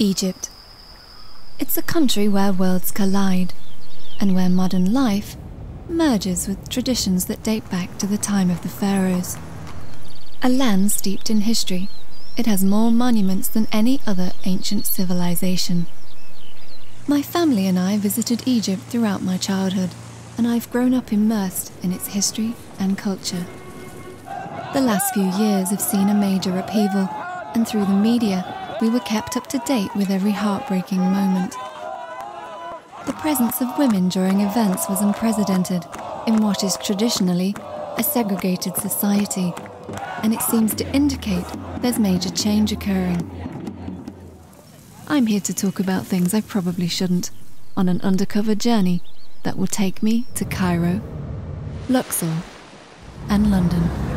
Egypt. It's a country where worlds collide, and where modern life merges with traditions that date back to the time of the pharaohs. A land steeped in history, it has more monuments than any other ancient civilization. My family and I visited Egypt throughout my childhood, and I've grown up immersed in its history and culture. The last few years have seen a major upheaval, and through the media, we were kept up to date with every heartbreaking moment. The presence of women during events was unprecedented in what is traditionally a segregated society, and it seems to indicate there's major change occurring. I'm here to talk about things I probably shouldn't on an undercover journey that will take me to Cairo, Luxor, and London.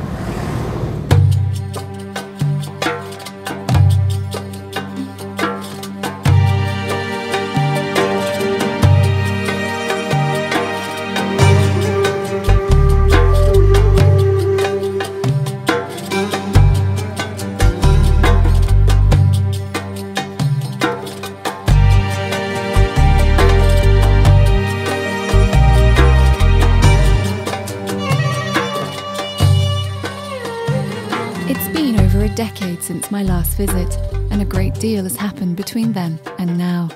Deal has happened between then and now.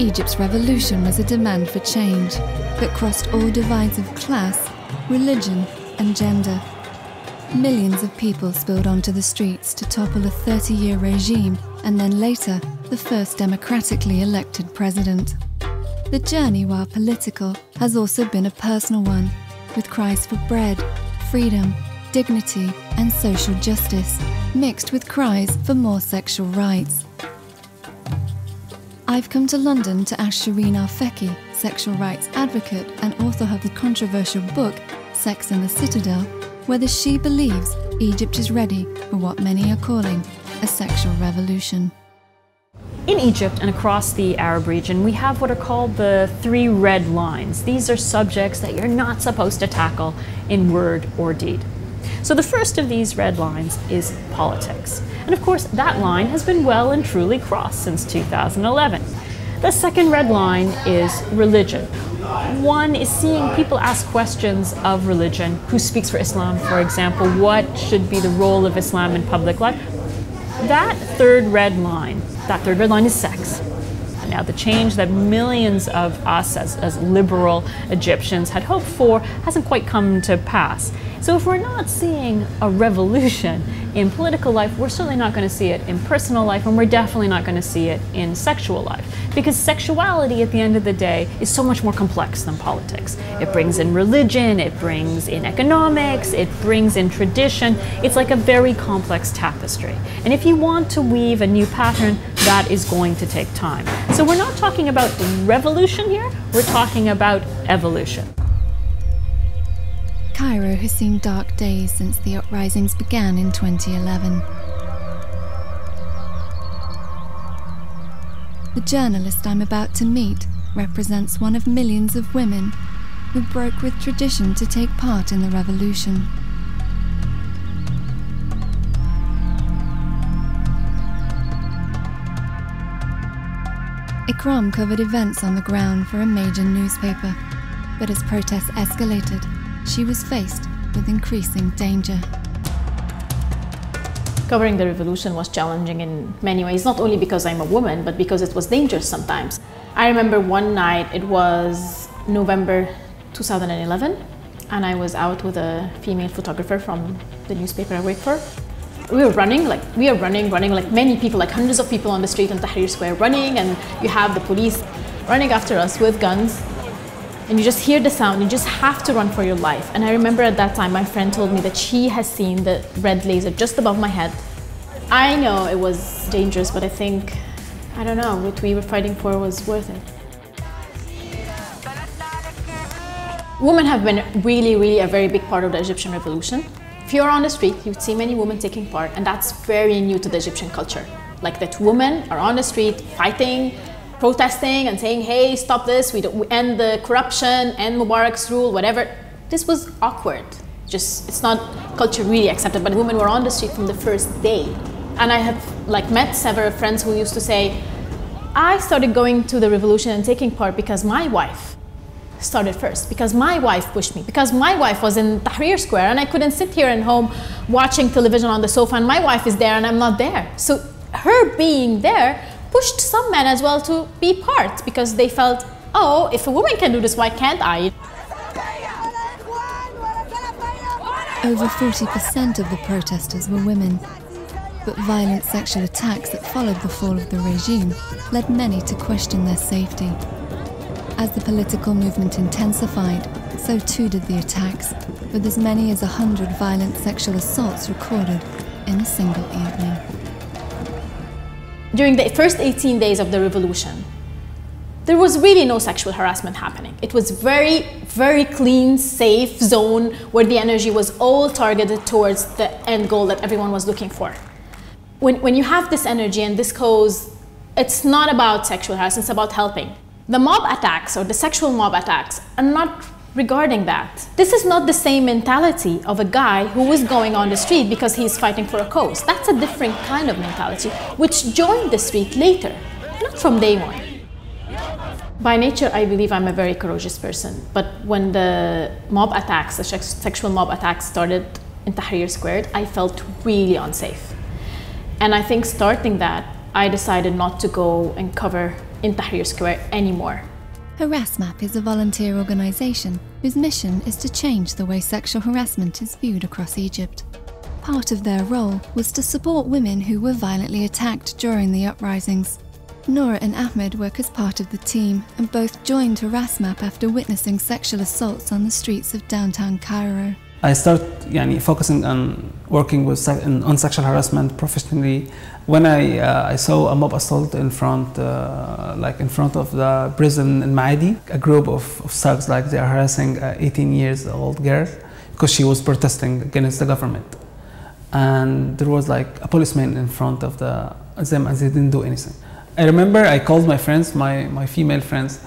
Egypt's revolution was a demand for change that crossed all divides of class, religion, and gender. Millions of people spilled onto the streets to topple a 30 year regime and then later, the first democratically elected president. The journey, while political, has also been a personal one, with cries for bread, freedom, dignity, and social justice, mixed with cries for more sexual rights. I've come to London to ask Shereen El Feki, sexual rights advocate and author of the controversial book Sex and the Citadel, whether she believes Egypt is ready for what many are calling a sexual revolution. In Egypt and across the Arab region, we have what are called the three red lines. These are subjects that you're not supposed to tackle in word or deed. So the first of these red lines is politics. And of course, that line has been well and truly crossed since 2011. The second red line is religion. One is seeing people ask questions of religion. Who speaks for Islam, for example? What should be the role of Islam in public life? That third red line, that third red line is sex. Now, the change that millions of us as, as liberal Egyptians had hoped for hasn't quite come to pass. So if we're not seeing a revolution in political life, we're certainly not going to see it in personal life, and we're definitely not going to see it in sexual life. Because sexuality, at the end of the day, is so much more complex than politics. It brings in religion, it brings in economics, it brings in tradition. It's like a very complex tapestry. And if you want to weave a new pattern, that is going to take time. So we're not talking about revolution here, we're talking about evolution. Cairo has seen dark days since the uprisings began in 2011. The journalist I'm about to meet represents one of millions of women who broke with tradition to take part in the revolution. Ikram covered events on the ground for a major newspaper, but as protests escalated, she was faced with increasing danger. Covering the revolution was challenging in many ways, not only because I'm a woman, but because it was dangerous sometimes. I remember one night, it was November 2011, and I was out with a female photographer from the newspaper I work for. We were running, like we are running, running, like many people, like hundreds of people on the street in Tahrir Square running, and you have the police running after us with guns and you just hear the sound, you just have to run for your life. And I remember at that time, my friend told me that she has seen the red laser just above my head. I know it was dangerous, but I think, I don't know, what we were fighting for was worth it. Women have been really, really a very big part of the Egyptian revolution. If you're on the street, you'd see many women taking part, and that's very new to the Egyptian culture. Like that women are on the street fighting, protesting and saying, hey, stop this, we, we end the corruption, end Mubarak's rule, whatever. This was awkward. Just, it's not culture really accepted, but women were on the street from the first day. And I have like met several friends who used to say, I started going to the revolution and taking part because my wife started first, because my wife pushed me, because my wife was in Tahrir Square and I couldn't sit here at home watching television on the sofa and my wife is there and I'm not there. So her being there pushed some men as well to be part because they felt, oh, if a woman can do this, why can't I? Over 40% of the protesters were women, but violent sexual attacks that followed the fall of the regime led many to question their safety. As the political movement intensified, so too did the attacks, with as many as a 100 violent sexual assaults recorded in a single evening. During the first 18 days of the revolution, there was really no sexual harassment happening. It was very, very clean, safe zone where the energy was all targeted towards the end goal that everyone was looking for. When, when you have this energy and this cause, it's not about sexual harassment, it's about helping. The mob attacks or the sexual mob attacks are not regarding that. This is not the same mentality of a guy who is going on the street because he's fighting for a cause. That's a different kind of mentality, which joined the street later, not from day one. By nature, I believe I'm a very courageous person. But when the mob attacks, the sexual mob attacks started in Tahrir Square, I felt really unsafe. And I think starting that, I decided not to go and cover in Tahrir Square anymore. Harassmap is a volunteer organisation whose mission is to change the way sexual harassment is viewed across Egypt. Part of their role was to support women who were violently attacked during the uprisings. Nora and Ahmed work as part of the team and both joined Harassmap after witnessing sexual assaults on the streets of downtown Cairo. I start يعني, focusing on working with on sexual harassment professionally when I, uh, I saw a mob assault in front uh, like in front of the prison in Maadi a group of, of thugs like they are harassing a 18 years old girl because she was protesting against the government and there was like a policeman in front of the, them and they didn't do anything I remember I called my friends, my, my female friends,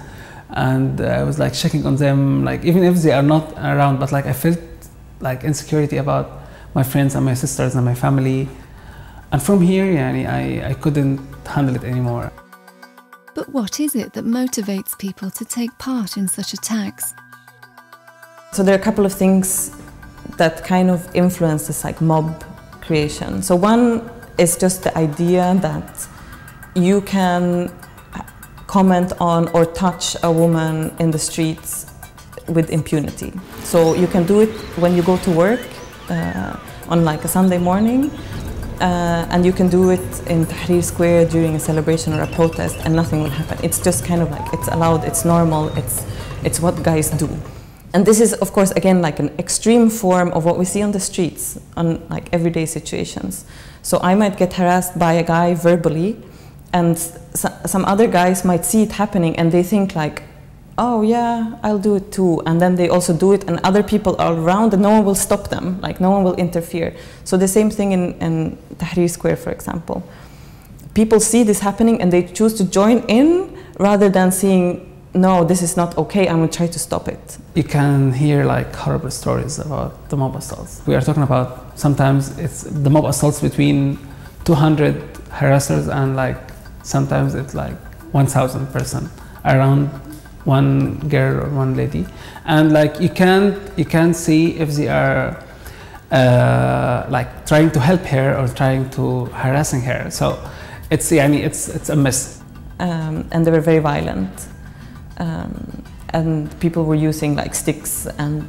and uh, I was like checking on them, like even if they are not around, but like I felt like insecurity about my friends and my sisters and my family. And from here, yani, I, I couldn't handle it anymore. But what is it that motivates people to take part in such attacks? So there are a couple of things that kind of influence this like mob creation. So one is just the idea that you can comment on or touch a woman in the streets with impunity. So you can do it when you go to work uh, on like a Sunday morning uh, and you can do it in Tahrir Square during a celebration or a protest and nothing will happen. It's just kind of like, it's allowed, it's normal, it's, it's what guys do. And this is, of course, again, like an extreme form of what we see on the streets, on like everyday situations. So I might get harassed by a guy verbally, and some other guys might see it happening and they think like oh yeah i'll do it too. And then they also do it and other people are around and no one will stop them. Like no one will interfere. So the same thing in, in tahrir square for example. People see this happening and they choose to join in rather than seeing no this is not okay i'm going to try to stop it. You can hear like horrible stories about the mob assaults. We are talking about sometimes it's the mob assaults between 200 harassers and like Sometimes it's like 1,000 person around one girl or one lady, and like you can't you can't see if they are uh, like trying to help her or trying to harassing her. So it's yeah, I mean, it's it's a mess. Um, and they were very violent. Um, and people were using like sticks and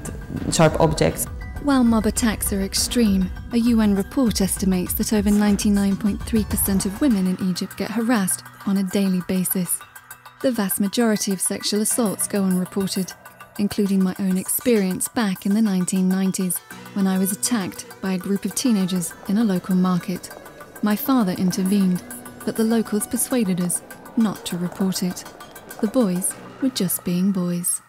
sharp objects. While mob attacks are extreme, a UN report estimates that over 99.3% of women in Egypt get harassed on a daily basis. The vast majority of sexual assaults go unreported, including my own experience back in the 1990s when I was attacked by a group of teenagers in a local market. My father intervened, but the locals persuaded us not to report it. The boys were just being boys.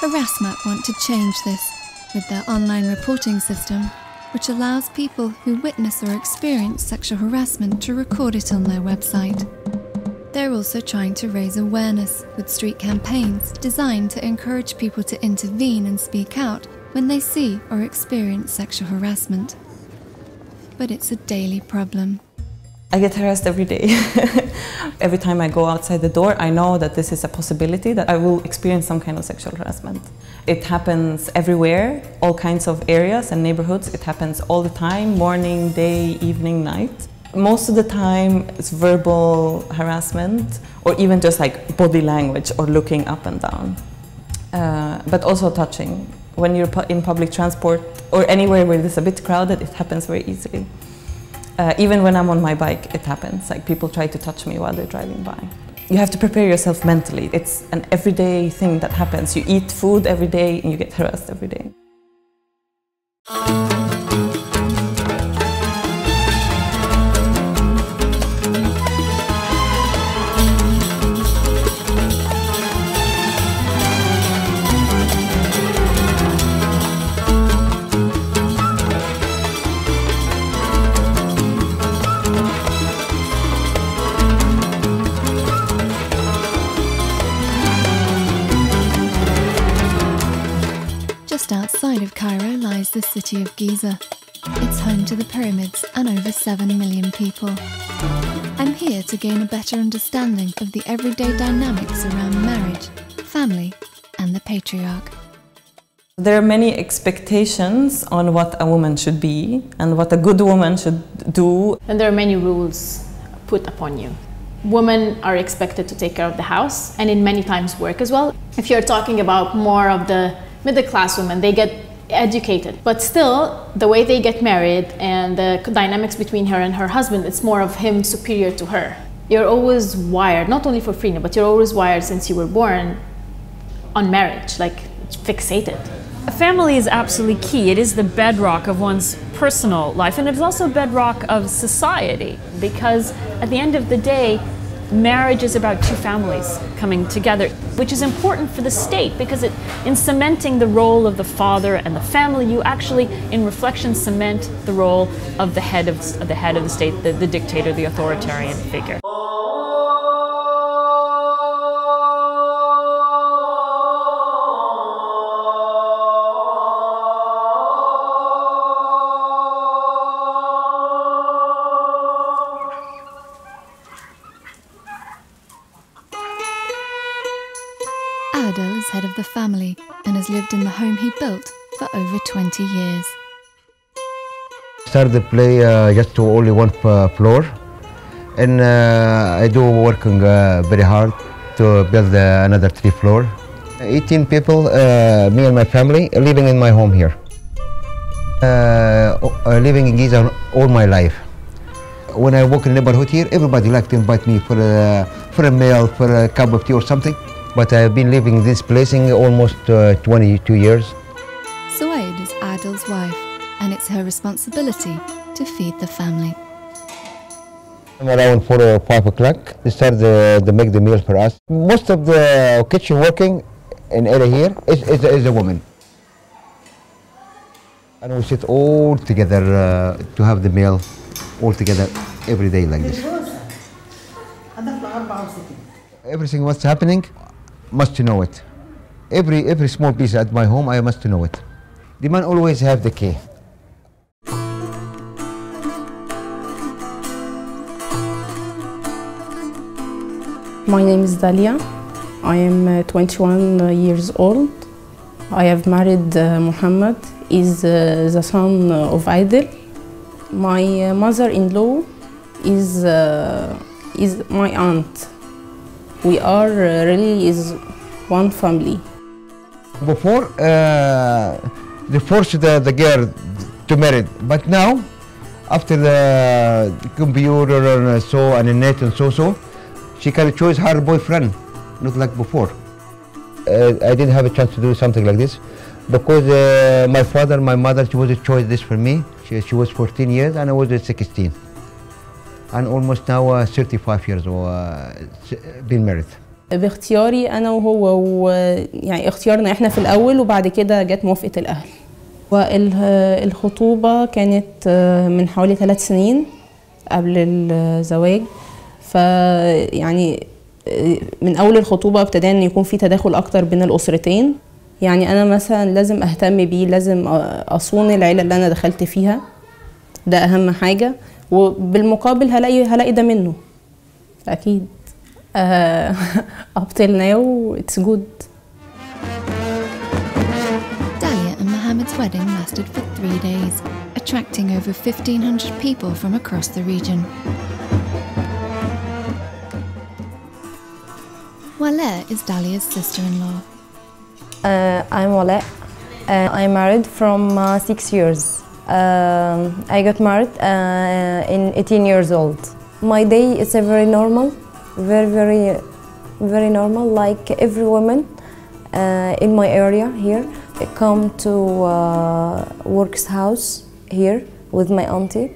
Harassmap want to change this with their online reporting system, which allows people who witness or experience sexual harassment to record it on their website. They're also trying to raise awareness with street campaigns designed to encourage people to intervene and speak out when they see or experience sexual harassment. but it's a daily problem. I get harassed every day. every time I go outside the door, I know that this is a possibility that I will experience some kind of sexual harassment. It happens everywhere, all kinds of areas and neighborhoods. It happens all the time morning, day, evening, night. Most of the time, it's verbal harassment or even just like body language or looking up and down. Uh, but also touching. When you're in public transport or anywhere where it's a bit crowded, it happens very easily. Uh, even when I'm on my bike, it happens. Like people try to touch me while they're driving by. You have to prepare yourself mentally. It's an everyday thing that happens. You eat food every day and you get harassed every day. Cairo lies the city of Giza. It's home to the pyramids and over 7 million people. I'm here to gain a better understanding of the everyday dynamics around marriage, family, and the patriarch. There are many expectations on what a woman should be and what a good woman should do. And there are many rules put upon you. Women are expected to take care of the house and in many times work as well. If you're talking about more of the middle class women, they get educated. But still, the way they get married and the dynamics between her and her husband, it's more of him superior to her. You're always wired, not only for Frina, but you're always wired since you were born on marriage, like fixated. A family is absolutely key. It is the bedrock of one's personal life, and it's also bedrock of society because at the end of the day, marriage is about two families coming together, which is important for the state because it, in cementing the role of the father and the family, you actually, in reflection, cement the role of the head of, of the head of the state, the, the dictator, the authoritarian figure. 20 years. started play uh, just to only one floor and uh, I do working uh, very hard to build another three floor. 18 people, uh, me and my family, living in my home here. Uh, living in Giza all my life. When I walk in the neighborhood here, everybody like to invite me for a, for a meal, for a cup of tea or something. But I've been living in this place in almost uh, 22 years. Her responsibility to feed the family. Around four or five o'clock, they start to the make the meal for us. Most of the kitchen working in area here is, is, is a woman. And we sit all together uh, to have the meal all together every day like this. Everything what's happening, must know it. Every every small piece at my home, I must know it. The man always have the key. My name is Dalia. I am uh, 21 years old. I have married uh, Muhammad. Is uh, the son of Aidel. My uh, mother-in-law is uh, is my aunt. We are uh, really is one family. Before, uh, they forced the, the girl to marry, but now, after the computer and so and the net and so so, she can choose her boyfriend, not like before. Uh, I didn't have a chance to do something like this because uh, my father, my mother, she was a choice this for me. She, she was 14 years and I was uh, 16, and almost now uh, 35 years old, uh, been married. باختياري أنا وهو ويعني اختيارنا إحنا في الأول وبعد كده جت موافقه الاهل والخطوبه كانت آه، من حوالي ثلاث سنين قبل الزواج فيعني آه، من أول الخطوبة ابتدى إن يكون في تداخل أكتر بين الأسرتين. يعني أنا مثلا لازم أهتم بيه لازم أصون العيلة اللي أنا دخلت فيها. ده أهم حاجة. وبالمقابل هلاقي هلاقي ده منه. أكيد. uh, good. Dahlia and Mohammed's wedding lasted for three days, attracting over 1,500 people from across the region. Waleh is Dalia's sister-in-law. Uh, I'm Wale. Uh, I'm married from uh, six years. Um, I got married uh, in 18 years old. My day is a very normal, very, very, very normal, like every woman uh, in my area here. I come to uh, works house here with my auntie.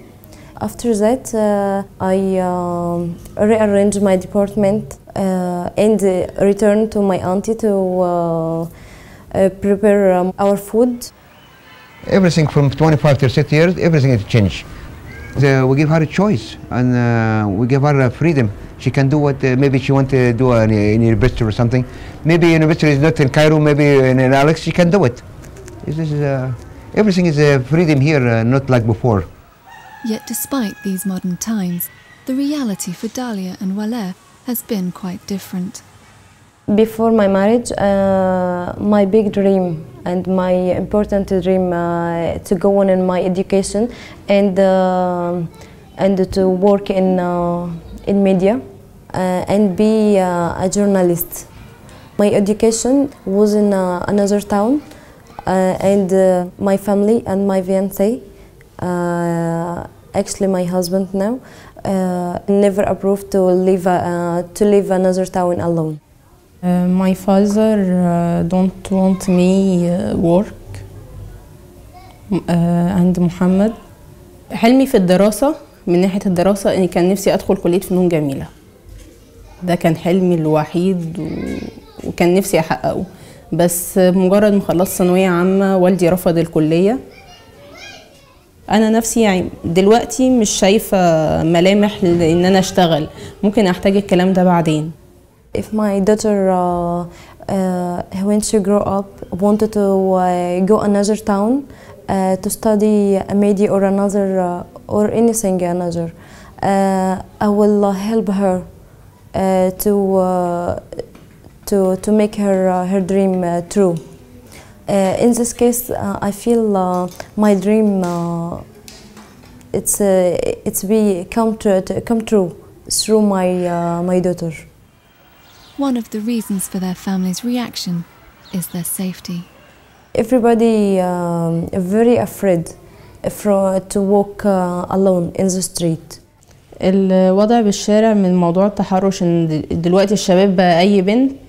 After that, uh, I um, rearrange my department uh, and returned to my auntie to uh, uh, prepare um, our food. Everything from 25 to 30 years, everything has changed. The, we give her a choice and uh, we give her uh, freedom. She can do what uh, maybe she want to do in, in university or something. Maybe university is not in Cairo, maybe in, in Alex, she can do it. This is, uh, everything is uh, freedom here, uh, not like before. Yet despite these modern times, the reality for Dahlia and Waleh has been quite different. Before my marriage, uh, my big dream and my important dream uh, to go on in my education and uh, and to work in uh, in media uh, and be uh, a journalist. My education was in another town, and my family and my fiance, actually my husband now, uh, never approved to leave uh, to leave another town alone. Uh, my father uh, don't want me uh, work. Uh, and محمد حلمي في الدراسة من ناحية الدراسة إني كان نفسي أدخل كلية فنون جميلة. ده كان حلمي الوحيد و... وكان نفسي أحققه. بس مجرد ما خلصت ثانوية عامة والدي رفض الكلية. أنا نفسي يعني دلوقتي مش شايفة ملامح لإن أنا أشتغل ممكن أحتاج الكلام ده بعدين If my daughter, uh, uh, when she grow up, wanted to uh, go another town uh, to study a media or another uh, or anything another, uh, I will uh, help her uh, to uh, to to make her uh, her dream uh, true. Uh, in this case, uh, I feel uh, my dream uh, it's uh, it's be come to, to come true through my uh, my daughter. One of the reasons for their family's reaction is their safety. Everybody um, very afraid for, to walk uh, alone in the street. الوضع بالشارع من موضوع التحرش ان دل- دلوقتي الشباب بقى اي بنت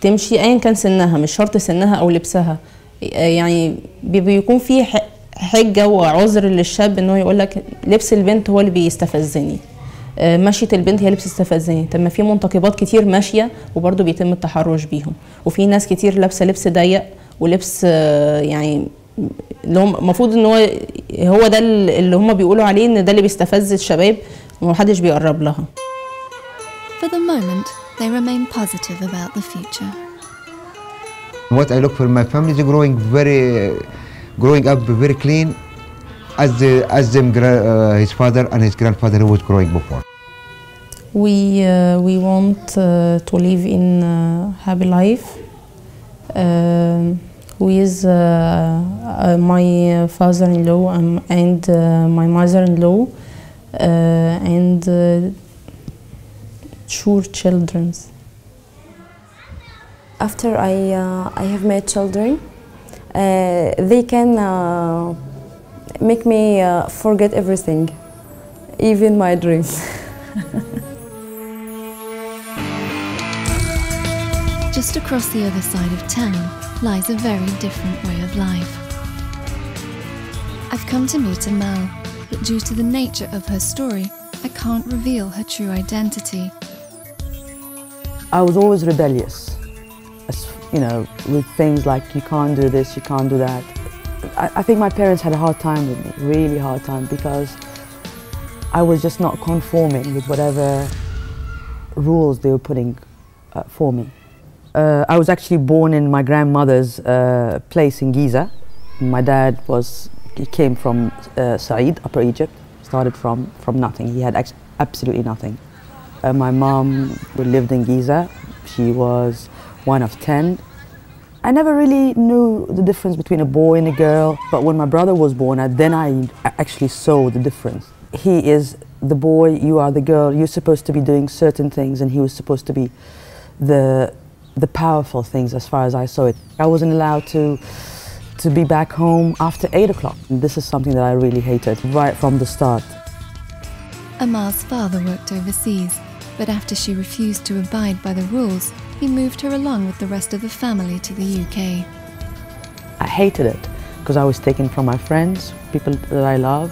تمشي ايا كان سنها مش شرط سنها أو لبسها. يعني بي- بيكون في حجة وعذر للشاب ان هو يقول لك لبس البنت هو اللي بيستفزني. آه، مشية البنت هي اللي بتستفزني. طب ما في منتقبات كتير ماشية وبرضه بيتم التحرش بيهم. وفي ناس كتير لابسة لبس ضيق ولبس آه، يعني اللي هم المفروض إن هو هو ده اللي هم بيقولوا عليه إن ده اللي بيستفز الشباب ومحدش بيقرب لها. For the moment, they remain positive about the future. What I look for in my family is growing very, growing up very clean, as the, as them uh, his father and his grandfather was growing before. We uh, we want uh, to live in uh, happy life um, with uh, uh, my father-in-law and, and uh, my mother-in-law uh, and uh, sure children's. After I, uh, I have made children, uh, they can uh, make me uh, forget everything, even my dreams. Just across the other side of town lies a very different way of life. I've come to meet Amal, but due to the nature of her story, I can't reveal her true identity. I was always rebellious, you know, with things like you can't do this, you can't do that. I, I think my parents had a hard time with me, really hard time, because I was just not conforming with whatever rules they were putting uh, for me. Uh, I was actually born in my grandmother's uh, place in Giza. My dad was He came from uh, Said, Upper Egypt, started from, from nothing. He had absolutely nothing. Uh, my mom lived in Giza. She was one of 10. I never really knew the difference between a boy and a girl, but when my brother was born, then I actually saw the difference. He is the boy, you are the girl, you're supposed to be doing certain things, and he was supposed to be the, the powerful things as far as I saw it. I wasn't allowed to, to be back home after 8 o'clock. This is something that I really hated right from the start. Amal's father worked overseas, but after she refused to abide by the rules, he moved her along with the rest of the family to the UK. I hated it because I was taken from my friends, people that I love.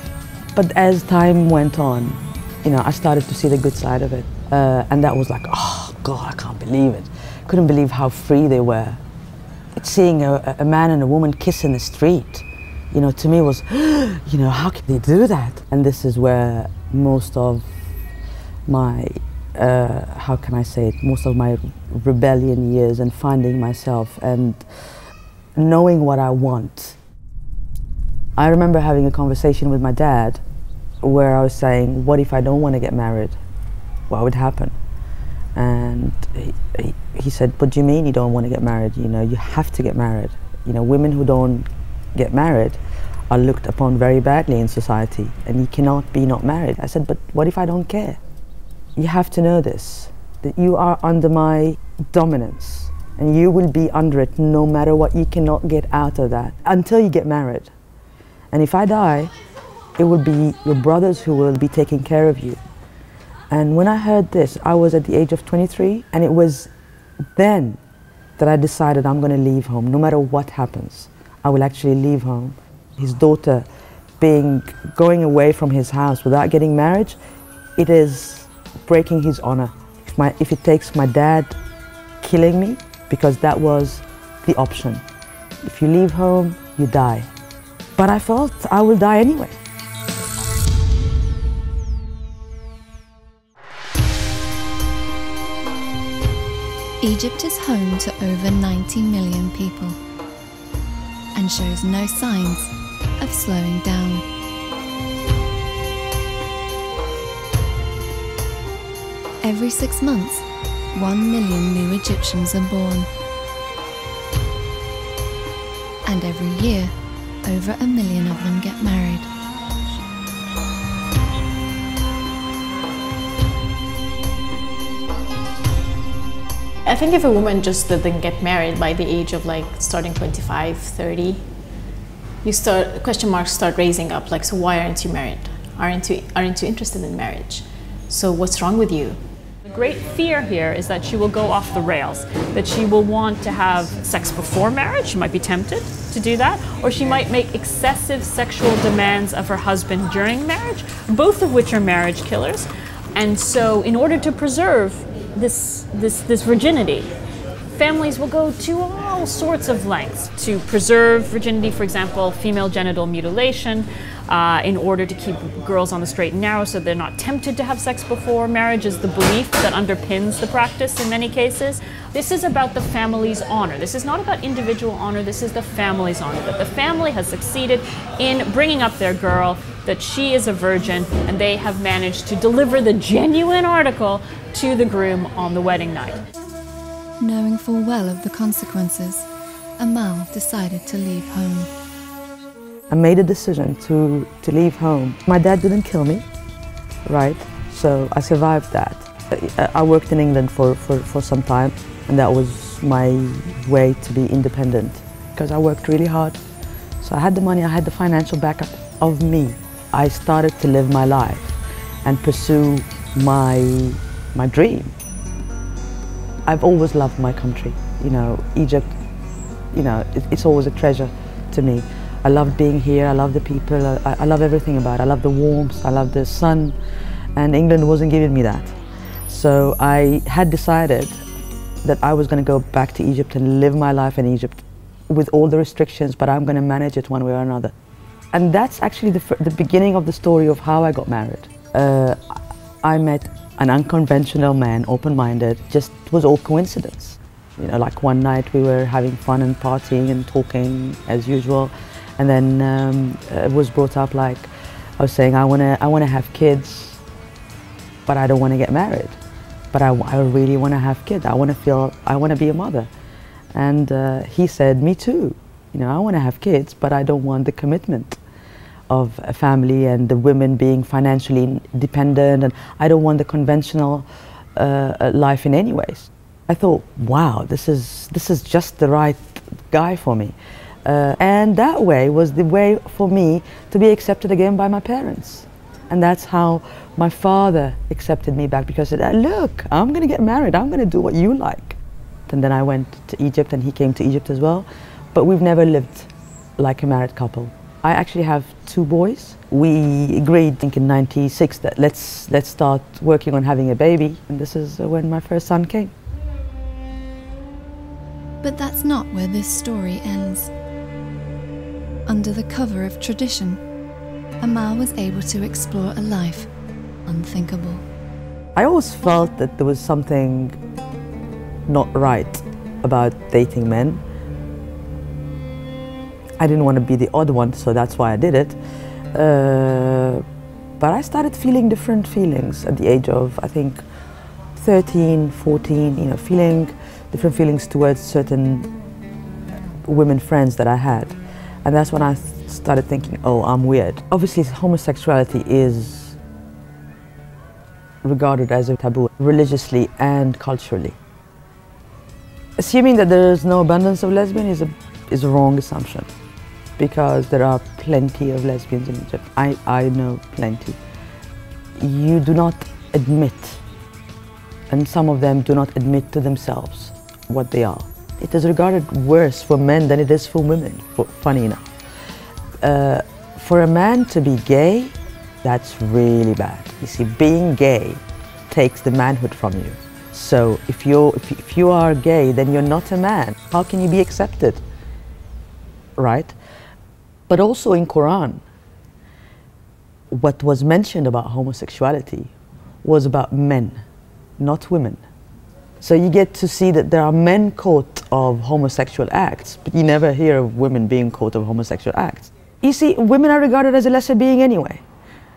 But as time went on, you know, I started to see the good side of it. Uh, and that was like, oh God, I can't believe it. Couldn't believe how free they were. It's seeing a, a man and a woman kiss in the street, you know, to me was, you know, how can they do that? And this is where most of my uh, how can I say it, most of my rebellion years and finding myself and knowing what I want. I remember having a conversation with my dad where I was saying, what if I don't want to get married? What would happen? And he, he, he said, what do you mean you don't want to get married? You know, you have to get married. You know, women who don't get married are looked upon very badly in society and you cannot be not married. I said, but what if I don't care? You have to know this that you are under my dominance and you will be under it no matter what. You cannot get out of that until you get married. And if I die, it will be your brothers who will be taking care of you. And when I heard this, I was at the age of 23, and it was then that I decided I'm going to leave home. No matter what happens, I will actually leave home. His daughter being going away from his house without getting married, it is breaking his honor. If, my, if it takes my dad killing me, because that was the option. If you leave home, you die. But I felt I will die anyway. Egypt is home to over 90 million people and shows no signs of slowing down. Every six months, one million new Egyptians are born. And every year, over a million of them get married. I think if a woman just didn't get married by the age of like starting 25, 30, you start question marks start raising up like so why aren't you married? Aren't you aren't you interested in marriage? So what's wrong with you? Great fear here is that she will go off the rails, that she will want to have sex before marriage, she might be tempted to do that, or she might make excessive sexual demands of her husband during marriage, both of which are marriage killers. And so, in order to preserve this, this, this virginity, families will go to all sorts of lengths to preserve virginity, for example, female genital mutilation, uh, in order to keep girls on the straight and narrow so they're not tempted to have sex before marriage is the belief that underpins the practice in many cases. This is about the family's honor. This is not about individual honor, this is the family's honor. That the family has succeeded in bringing up their girl, that she is a virgin, and they have managed to deliver the genuine article to the groom on the wedding night. Knowing full well of the consequences, Amal decided to leave home. I made a decision to, to leave home. My dad didn't kill me, right? So I survived that. I worked in England for, for, for some time and that was my way to be independent because I worked really hard. So I had the money, I had the financial backup of me. I started to live my life and pursue my, my dream. I've always loved my country. You know, Egypt, you know, it, it's always a treasure to me. I love being here, I love the people, I, I love everything about it. I love the warmth, I love the sun, and England wasn't giving me that. So I had decided that I was going to go back to Egypt and live my life in Egypt with all the restrictions, but I'm going to manage it one way or another. And that's actually the, the beginning of the story of how I got married. Uh, I met an unconventional man, open-minded, just was all coincidence. You know, like one night we were having fun and partying and talking as usual, And then um, it was brought up like I was saying, I want to I wanna have kids, but I don't want to get married. But I, I really want to have kids. I want to feel, I want to be a mother. And uh, he said, me too. You know, I want to have kids, but I don't want the commitment of a family and the women being financially dependent. And I don't want the conventional uh, life in any ways. I thought, wow, this is, this is just the right guy for me. Uh, and that way was the way for me to be accepted again by my parents. And that's how my father accepted me back because he said, look, I'm going to get married. I'm going to do what you like. And then I went to Egypt and he came to Egypt as well. But we've never lived like a married couple. I actually have two boys. We agreed, I think in 96, that let's, let's start working on having a baby. And this is when my first son came. But that's not where this story ends. Under the cover of tradition, Amal was able to explore a life unthinkable. I always felt that there was something not right about dating men. I didn't want to be the odd one, so that's why I did it. Uh, but I started feeling different feelings at the age of, I think, 13, 14, you know, feeling different feelings towards certain women friends that I had. And that's when I started thinking, oh, I'm weird. Obviously, homosexuality is regarded as a taboo religiously and culturally. Assuming that there is no abundance of lesbians is a, is a wrong assumption because there are plenty of lesbians in Egypt. I, I know plenty. You do not admit, and some of them do not admit to themselves what they are. It is regarded worse for men than it is for women, funny enough. Uh, for a man to be gay, that's really bad. You see, being gay takes the manhood from you. So if, you're, if you are gay, then you're not a man. How can you be accepted? Right? But also in Quran, what was mentioned about homosexuality was about men, not women. So you get to see that there are men caught of homosexual acts, but you never hear of women being caught of homosexual acts. You see, women are regarded as a lesser being anyway.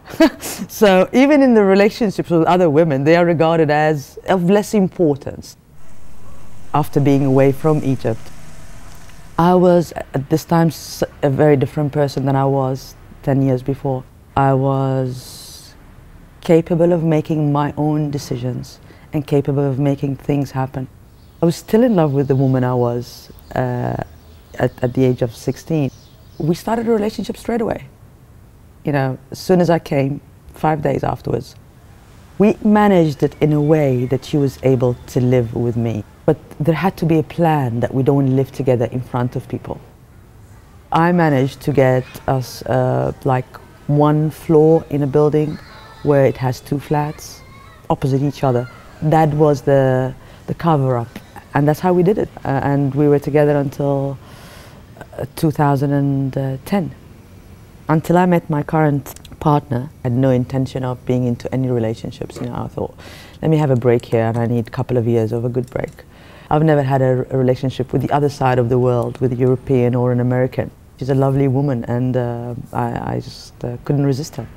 so even in the relationships with other women, they are regarded as of less importance. After being away from Egypt, I was at this time a very different person than I was 10 years before. I was capable of making my own decisions and capable of making things happen. I was still in love with the woman I was uh, at, at the age of 16. We started a relationship straight away. You know, as soon as I came, five days afterwards. We managed it in a way that she was able to live with me. But there had to be a plan that we don't live together in front of people. I managed to get us uh, like one floor in a building where it has two flats opposite each other that was the, the cover up. And that's how we did it. Uh, and we were together until uh, 2010. Until I met my current partner, I had no intention of being into any relationships. You know, I thought, let me have a break here and I need a couple of years of a good break. I've never had a, a relationship with the other side of the world, with a European or an American. She's a lovely woman and uh, I, I, just uh, couldn't resist her.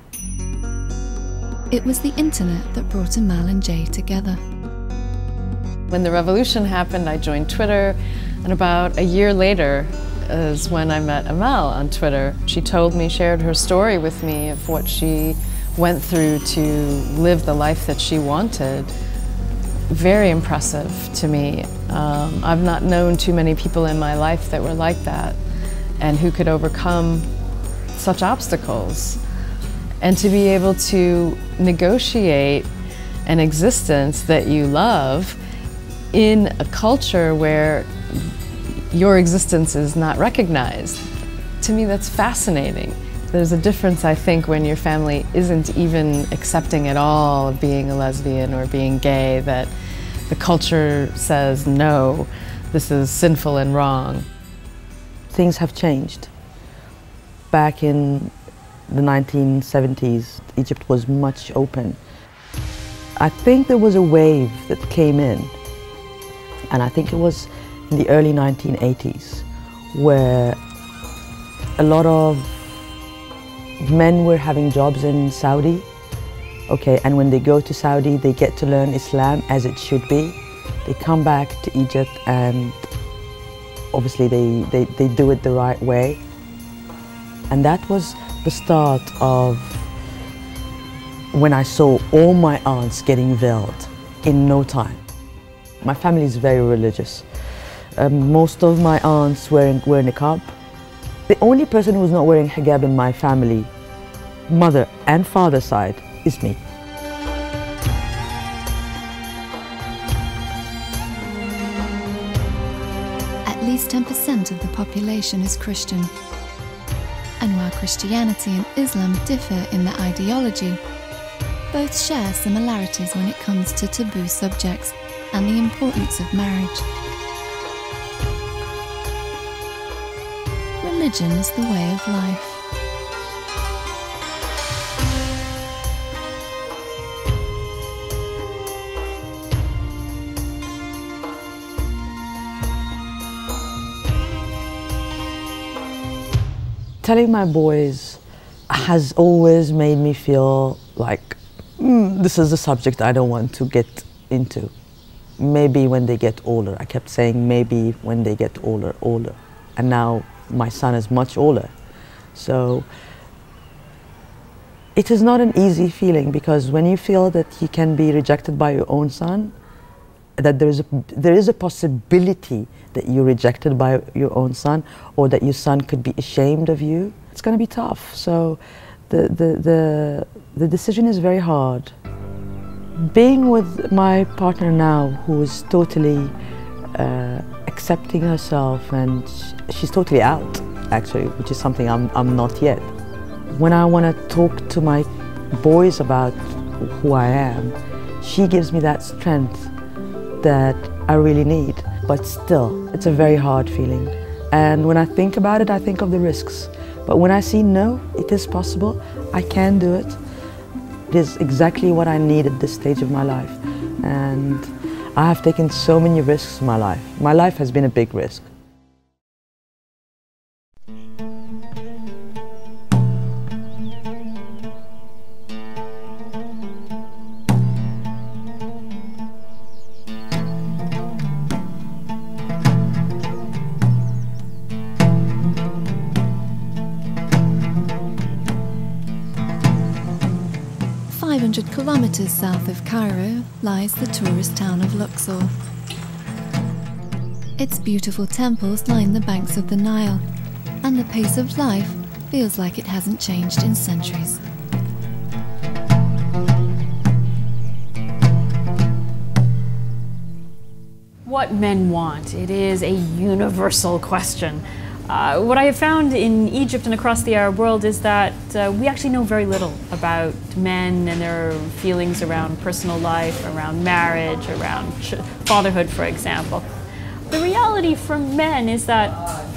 It was the internet that brought Amal and Jay together. When the revolution happened, I joined Twitter, and about a year later is when I met Amal on Twitter. She told me, shared her story with me of what she went through to live the life that she wanted. Very impressive to me. Um, I've not known too many people in my life that were like that and who could overcome such obstacles and to be able to negotiate an existence that you love in a culture where your existence is not recognized. To me, that's fascinating. There's a difference, I think, when your family isn't even accepting at all of being a lesbian or being gay, that the culture says, no, this is sinful and wrong. Things have changed. Back in the 1970s, Egypt was much open. I think there was a wave that came in, and I think it was in the early 1980s, where a lot of men were having jobs in Saudi. Okay, and when they go to Saudi, they get to learn Islam as it should be. They come back to Egypt and obviously they, they, they do it the right way. And that was the start of when I saw all my aunts getting veiled in no time. My family is very religious. Um, most of my aunts wear, wear niqab. The only person who's not wearing hijab in my family, mother and father side, is me. At least 10% of the population is Christian. While Christianity and Islam differ in their ideology, both share similarities when it comes to taboo subjects and the importance of marriage. Religion is the way of life. Telling my boys has always made me feel like mm, this is a subject I don't want to get into. Maybe when they get older. I kept saying maybe when they get older, older. And now my son is much older. So it is not an easy feeling because when you feel that you can be rejected by your own son, that there is a, there is a possibility that you're rejected by your own son or that your son could be ashamed of you, it's going to be tough. So the, the, the, the decision is very hard. Being with my partner now, who is totally uh, accepting herself and she's totally out, actually, which is something I'm, I'm not yet. When I want to talk to my boys about who I am, she gives me that strength that I really need. But still, it's a very hard feeling. And when I think about it, I think of the risks. But when I see no, it is possible, I can do it, it is exactly what I need at this stage of my life. And I have taken so many risks in my life. My life has been a big risk. Kilometers south of Cairo lies the tourist town of Luxor. Its beautiful temples line the banks of the Nile, and the pace of life feels like it hasn't changed in centuries. What men want. It is a universal question. Uh, what I have found in Egypt and across the Arab world is that uh, we actually know very little about men and their feelings around personal life, around marriage, around fatherhood, for example. The reality for men is that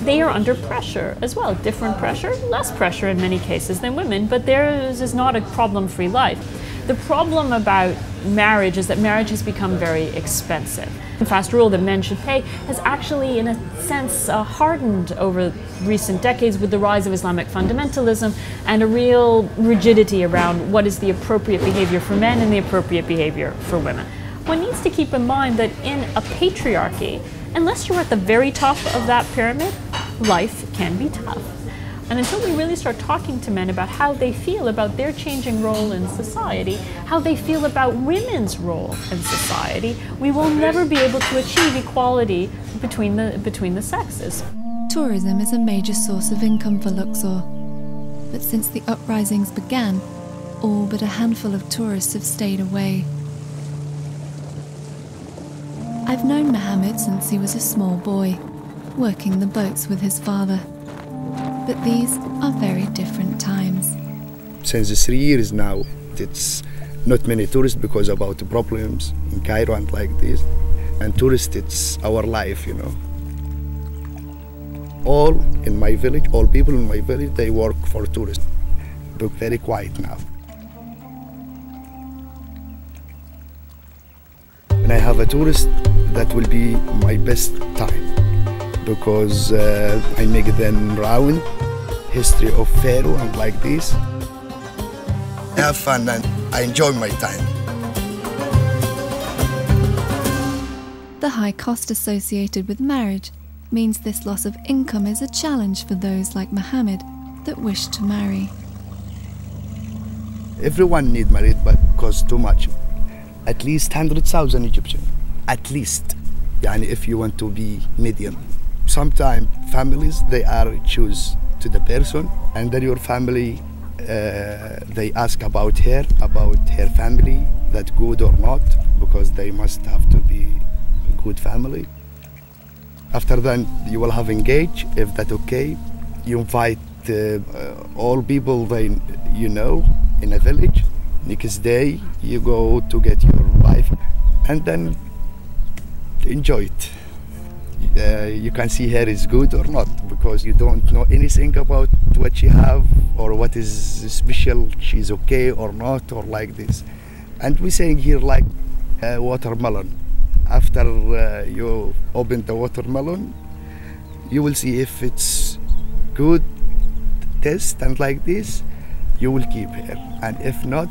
they are under pressure as well. Different pressure, less pressure in many cases than women, but theirs is not a problem free life. The problem about marriage is that marriage has become very expensive. The fast rule that men should pay has actually, in a sense, uh, hardened over recent decades with the rise of Islamic fundamentalism and a real rigidity around what is the appropriate behavior for men and the appropriate behavior for women. One needs to keep in mind that in a patriarchy, unless you're at the very top of that pyramid, life can be tough. And until we really start talking to men about how they feel about their changing role in society, how they feel about women's role in society, we will never be able to achieve equality between the, between the sexes. Tourism is a major source of income for Luxor. But since the uprisings began, all but a handful of tourists have stayed away. I've known Mohammed since he was a small boy, working the boats with his father. But these are very different times. Since three years now, it's not many tourists because about the problems in Cairo and like this. And tourists, it's our life, you know. All in my village, all people in my village, they work for tourists. Look very quiet now. When I have a tourist, that will be my best time because uh, I make them round, history of Pharaoh and like this. I have fun and I enjoy my time. The high cost associated with marriage means this loss of income is a challenge for those like Mohammed that wish to marry. Everyone need married but cost too much. At least 100,000 Egyptian. At least. Yani if you want to be medium. Sometimes families they are choose to the person and then your family uh, they ask about her, about her family, that good or not, because they must have to be good family. After then, you will have engage. If that okay, you invite uh, all people they you know in a village. Next day, you go to get your wife, and then enjoy it. Uh, you can see here is good or not because you don't know anything about what she have or what is special she's okay or not or like this. And we saying here like uh, watermelon. After uh, you open the watermelon you will see if it's good taste and like this you will keep her and if not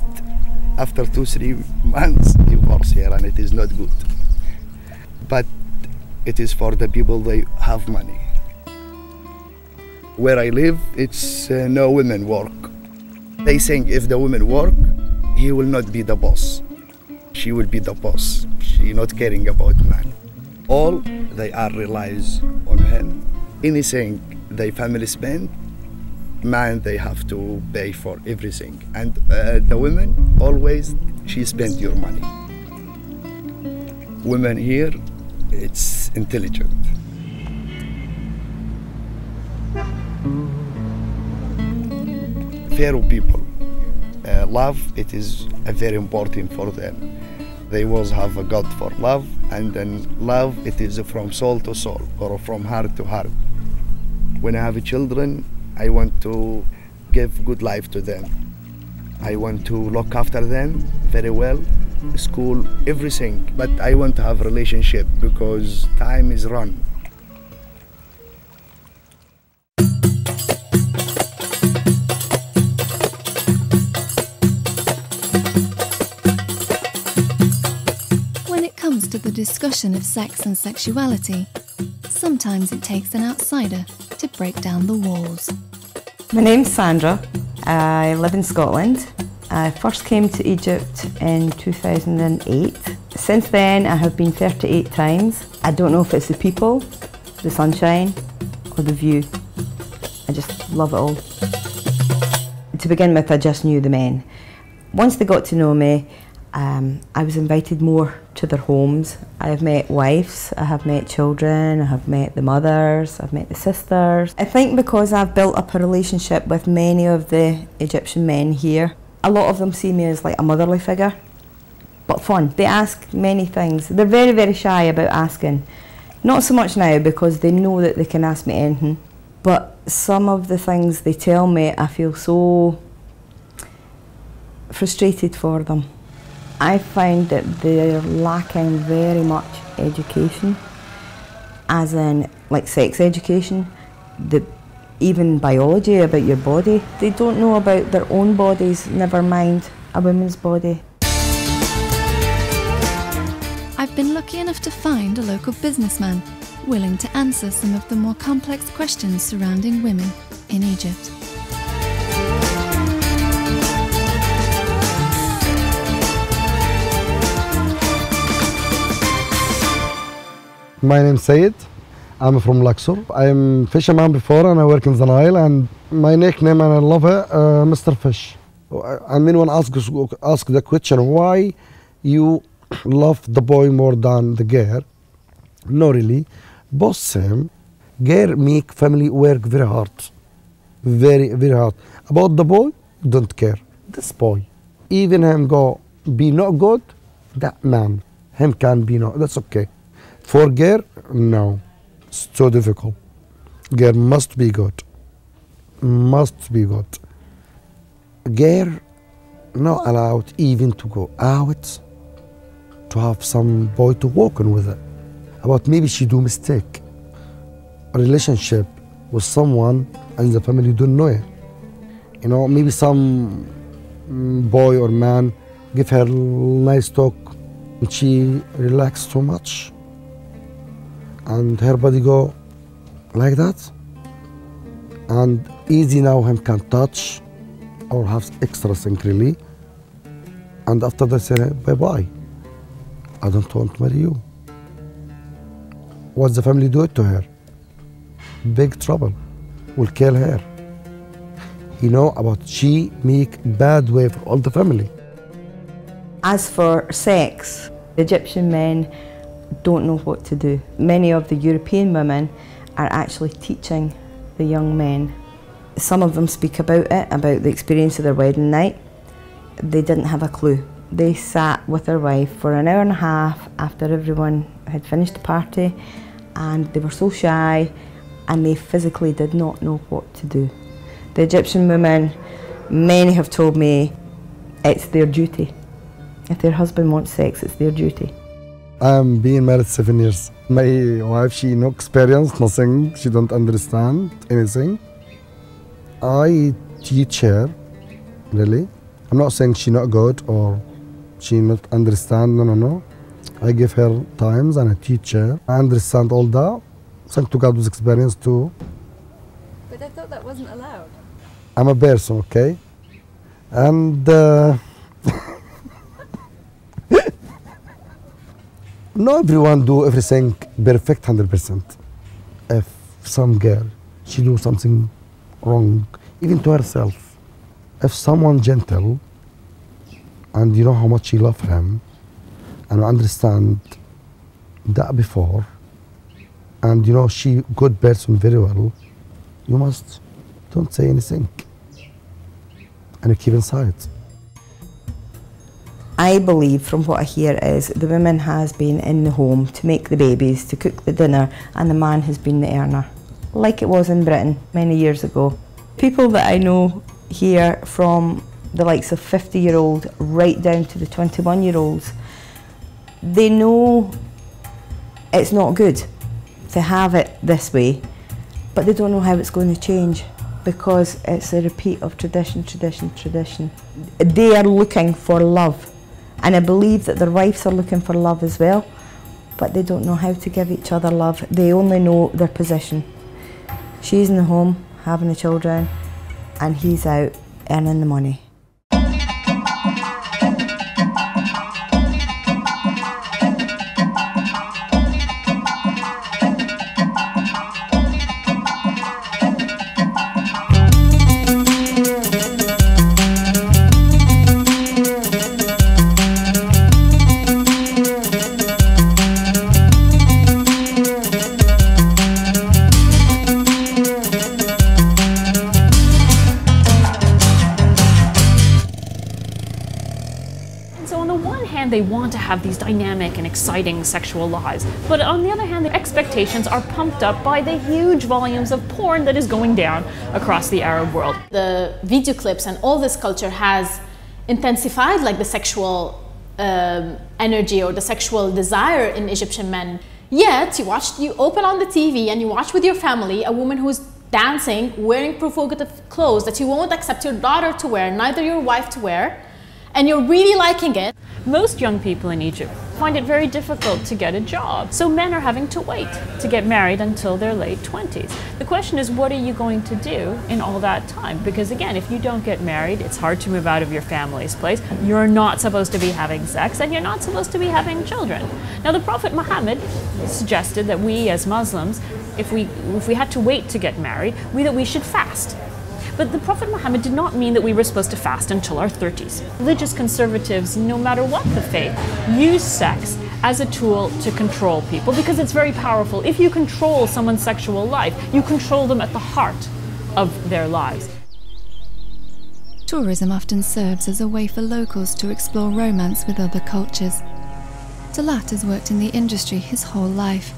after two three months divorce here and it is not good. But it is for the people they have money. Where I live, it's uh, no women work. They think if the women work, he will not be the boss. She will be the boss. She not caring about man. All they are relies on him. Anything they family spend, man they have to pay for everything. And uh, the women always she spend your money. Women here it's intelligent. Pharaoh people, uh, love it is very important for them. They always have a God for love, and then love it is from soul to soul or from heart to heart. When I have children, I want to give good life to them. I want to look after them very well school, everything. But I want to have a relationship because time is run. When it comes to the discussion of sex and sexuality, sometimes it takes an outsider to break down the walls. My name's Sandra. I live in Scotland. I first came to Egypt in 2008. Since then, I have been 38 times. I don't know if it's the people, the sunshine, or the view. I just love it all. To begin with, I just knew the men. Once they got to know me, um, I was invited more to their homes. I have met wives, I have met children, I have met the mothers, I've met the sisters. I think because I've built up a relationship with many of the Egyptian men here, a lot of them see me as like a motherly figure, but fun. They ask many things. They're very, very shy about asking. Not so much now because they know that they can ask me anything, but some of the things they tell me, I feel so frustrated for them. I find that they're lacking very much education, as in like sex education, the even biology about your body. They don't know about their own bodies, never mind a woman's body. I've been lucky enough to find a local businessman willing to answer some of the more complex questions surrounding women in Egypt. My name is Sayed. I'm from Luxor. I'm fisherman before and I work in the Nile and my nickname and I love it, uh, Mr. Fish. I mean when ask ask the question why you love the boy more than the girl? No, really. Both same. Girl make family work very hard, very very hard. About the boy, don't care. This boy, even him go be not good, that man, him can be not. That's okay. For girl, no. It's so difficult. Girl must be good. Must be good. Girl not allowed even to go out to have some boy to walk on with her. About maybe she do mistake. A relationship with someone and the family don't know it. You know, maybe some boy or man give her nice talk and she relax too much and her body go like that. And easy now him can touch or have extra thing really and after that say bye bye I don't want to marry you. What the family do it to her? Big trouble. Will kill her. You know about she make bad way for all the family. As for sex, Egyptian men don't know what to do. Many of the European women are actually teaching the young men. Some of them speak about it, about the experience of their wedding night. They didn't have a clue. They sat with their wife for an hour and a half after everyone had finished the party and they were so shy and they physically did not know what to do. The Egyptian women, many have told me it's their duty. If their husband wants sex, it's their duty. I'm being married seven years. My wife, she no experience, nothing. She don't understand anything. I teach her, really. I'm not saying she not good or she not understand. No, no, no. I give her times and I teach her. I understand all that. Thank to God with experience too. But I thought that wasn't allowed. I'm a person, okay? And uh, not everyone do everything perfect 100%. If some girl, she do something wrong, even to herself, if someone gentle and you know how much you love him and understand that before and you know she good person very well, you must don't say anything and you keep inside. I believe from what I hear is the woman has been in the home to make the babies, to cook the dinner, and the man has been the earner, like it was in Britain many years ago. People that I know here from the likes of 50 year old right down to the 21 year olds, they know it's not good to have it this way, but they don't know how it's going to change because it's a repeat of tradition, tradition, tradition. They are looking for love, and I believe that their wives are looking for love as well, but they don't know how to give each other love. They only know their position. She's in the home having the children, and he's out earning the money. They want to have these dynamic and exciting sexual lives, but on the other hand, their expectations are pumped up by the huge volumes of porn that is going down across the Arab world. The video clips and all this culture has intensified like the sexual um, energy or the sexual desire in Egyptian men. Yet you watch, you open on the TV and you watch with your family a woman who's dancing, wearing provocative clothes that you won't accept your daughter to wear, neither your wife to wear, and you're really liking it. Most young people in Egypt find it very difficult to get a job, so men are having to wait to get married until their late 20s. The question is, what are you going to do in all that time? Because again, if you don't get married, it's hard to move out of your family's place. You're not supposed to be having sex, and you're not supposed to be having children. Now, the Prophet Muhammad suggested that we as Muslims, if we if we had to wait to get married, we that we should fast. But the Prophet Muhammad did not mean that we were supposed to fast until our 30s. Religious conservatives, no matter what the faith, use sex as a tool to control people because it's very powerful. If you control someone's sexual life, you control them at the heart of their lives. Tourism often serves as a way for locals to explore romance with other cultures. Talat has worked in the industry his whole life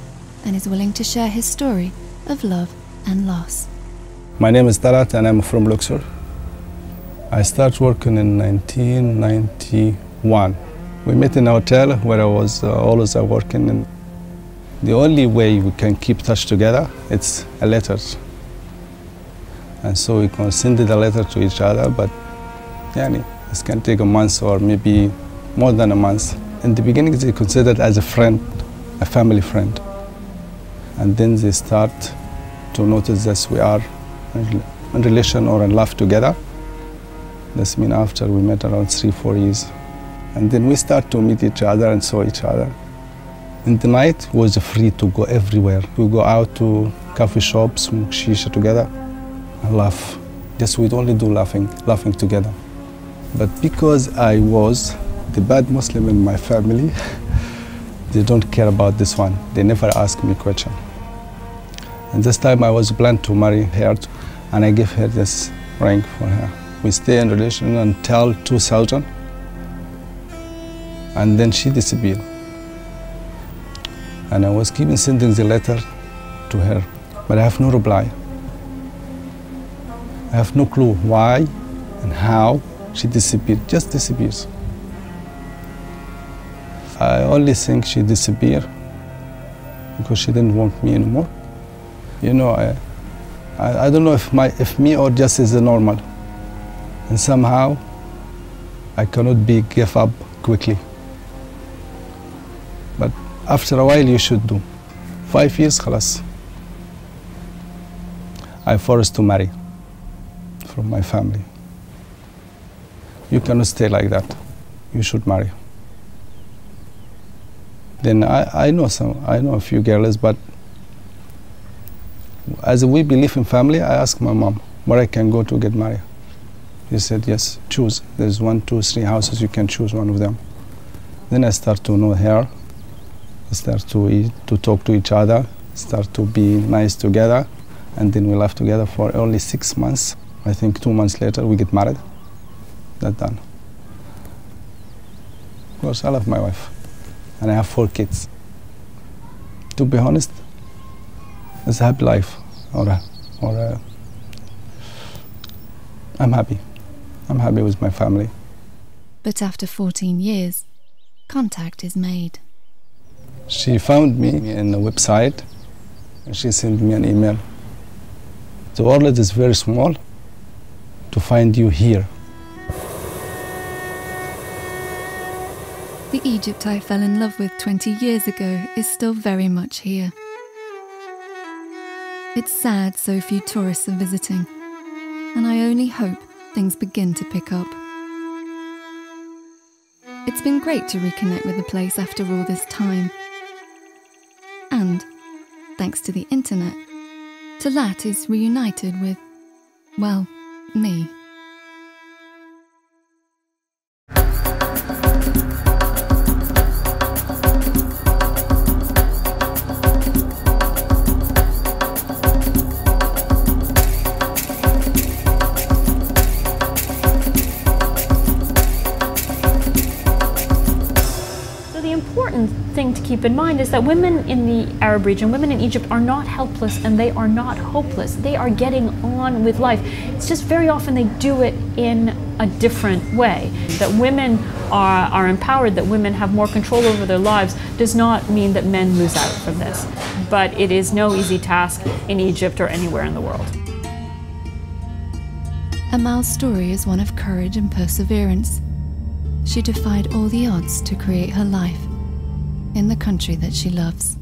and is willing to share his story of love and loss. My name is Talat and I'm from Luxor. I started working in 1991. We met in a hotel where I was uh, always uh, working. And the only way we can keep touch together it's a letter. And so we can send the letter to each other, but yani, this can take a month or maybe more than a month. In the beginning, they considered as a friend, a family friend. And then they start to notice that we are in relation or in love together. That's mean after we met around three, four years. And then we start to meet each other and saw each other. In the night was free to go everywhere. We go out to coffee shops, smoke shisha together, and laugh. Just we'd only do laughing, laughing together. But because I was the bad Muslim in my family, they don't care about this one. They never ask me question. And this time I was planned to marry her, and I give her this ring for her. We stay in relation until 2000, and then she disappeared. And I was keeping sending the letter to her, but I have no reply. I have no clue why and how she disappeared, just disappears. I only think she disappeared because she didn't want me anymore. You know, I, I, I don't know if, my, if me or just is normal. And somehow I cannot be give up quickly. But after a while you should do. Five years, خلاص. I forced to marry from my family. You cannot stay like that. You should marry. Then I, I know some, I know a few girls, but as we believe in family, I asked my mom where I can go to get married. She said, yes, choose. There's one, two, three houses, you can choose one of them. Then I start to know her, start to eat, to talk to each other, start to be nice together, and then we live together for only six months. I think two months later we get married. That done. Of course, I love my wife, and I have four kids. To be honest, it's a happy life, or a, or a, I'm happy. I'm happy with my family. But after 14 years, contact is made. She found me in a website and she sent me an email. The world is very small to find you here. The Egypt I fell in love with 20 years ago is still very much here. It's sad so few tourists are visiting, and I only hope things begin to pick up. It's been great to reconnect with the place after all this time. And, thanks to the internet, Talat is reunited with, well, me. In mind is that women in the Arab region, women in Egypt are not helpless and they are not hopeless. They are getting on with life. It's just very often they do it in a different way. That women are, are empowered, that women have more control over their lives does not mean that men lose out from this. But it is no easy task in Egypt or anywhere in the world. Amal's story is one of courage and perseverance. She defied all the odds to create her life in the country that she loves.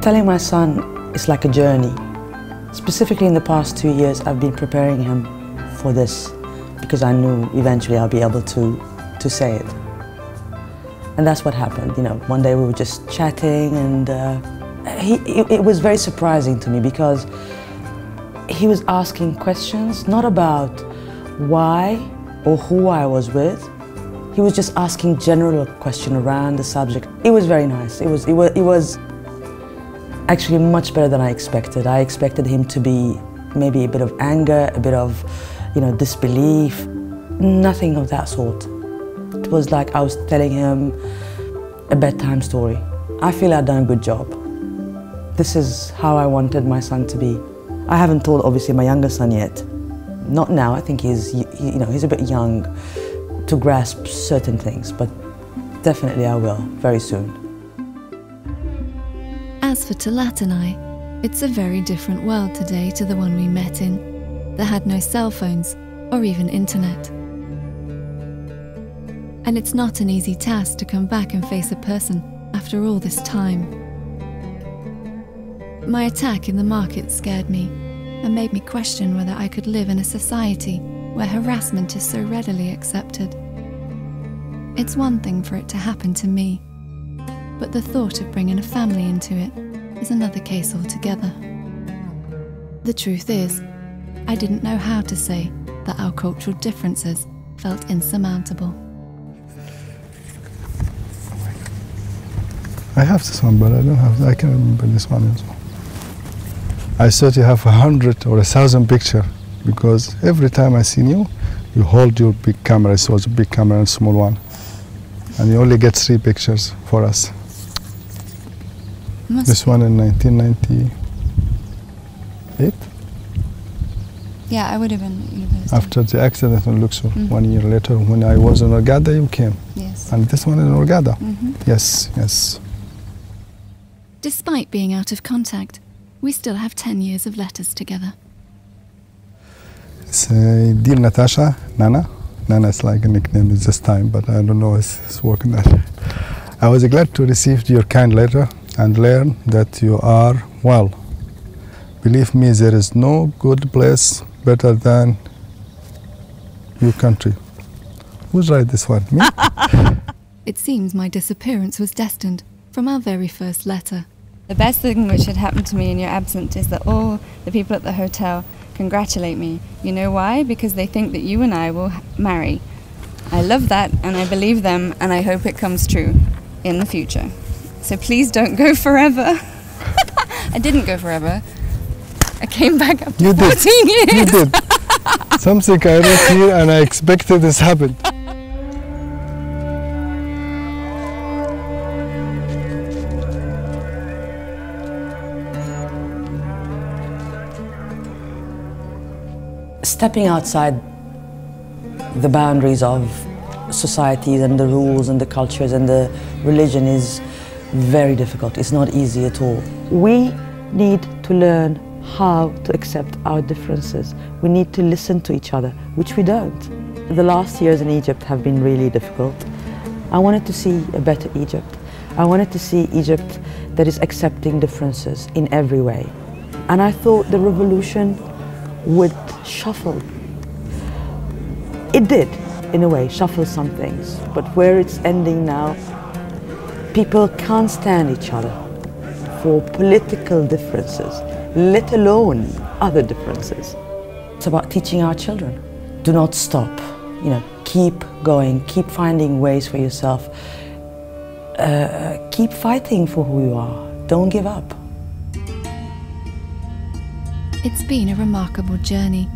Telling my son is like a journey. Specifically in the past two years, I've been preparing him for this because I knew eventually I'll be able to, to say it. And that's what happened. You know, one day we were just chatting and uh, he, it, it was very surprising to me because he was asking questions not about why or who I was with. He was just asking general question around the subject. It was very nice. It was, it was, it was actually much better than I expected. I expected him to be maybe a bit of anger, a bit of, you know, disbelief. Nothing of that sort. It was like I was telling him a bedtime story. I feel I've done a good job. This is how I wanted my son to be. I haven't told obviously my younger son yet. Not now. I think he's you know he's a bit young to grasp certain things, but definitely I will very soon. As for Talat and I, It's a very different world today to the one we met in, that had no cell phones or even internet. And it's not an easy task to come back and face a person after all this time. My attack in the market scared me and made me question whether I could live in a society where harassment is so readily accepted. It's one thing for it to happen to me, but the thought of bringing a family into it is another case altogether. The truth is, I didn't know how to say that our cultural differences felt insurmountable. I have this one, but I don't have. I can remember this one as well. I thought you have a hundred or a thousand picture because every time I seen you, you hold your big camera. It was a big camera and a small one, and you only get three pictures for us. Must This one in 1998, Yeah, I would have been university. after the accident in Luxor. Mhm. One year later, when I was in Hurghada, you came. Yes. And this one in Hurghada. Mhm. Yes, yes. Despite being out of contact, we still have 10 years of letters together. It's uh, dear Natasha, Nana. Nana is like a nickname at this time, but I don't know if it's working that. I was glad to receive your kind letter and learn that you are well. Believe me, there is no good place better than your country. Who's write this one? Me? It seems my disappearance was destined from our very first letter. The best thing which had happened to me in your absence is that all the people at the hotel congratulate me. You know why? Because they think that you and I will marry. I love that and I believe them and I hope it comes true in the future. So please don't go forever. I didn't go forever. I came back after You did. 14 years. You did. Something I wrote here and I expected this happened. Stepping outside the boundaries of societies and the rules and the cultures and the religion is very difficult. It's not easy at all. We need to learn how to accept our differences. We need to listen to each other, which we don't. The last years in Egypt have been really difficult. I wanted to see a better Egypt. I wanted to see Egypt that is accepting differences in every way. And I thought the revolution would shuffle. It did, in a way, shuffle some things. But where it's ending now, people can't stand each other for political differences, let alone other differences. It's about teaching our children. Do not stop. You know, keep going, keep finding ways for yourself. Uh, keep fighting for who you are. Don't give up. It's been a remarkable journey,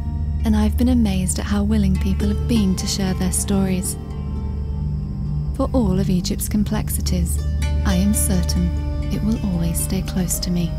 and I've been amazed at how willing people have been to share their stories. For all of Egypt's complexities, I am certain it will always stay close to me.